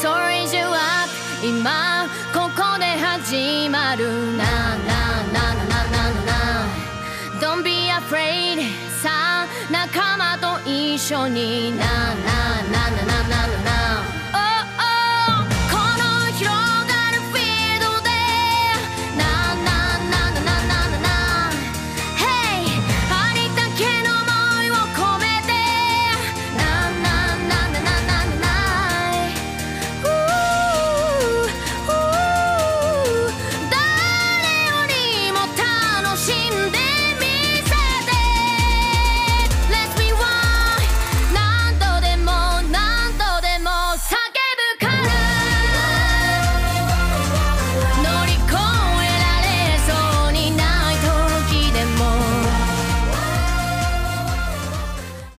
So じゅわ今ここで始まる。ななななななな Don't be afraid さあ仲間と一緒に。なな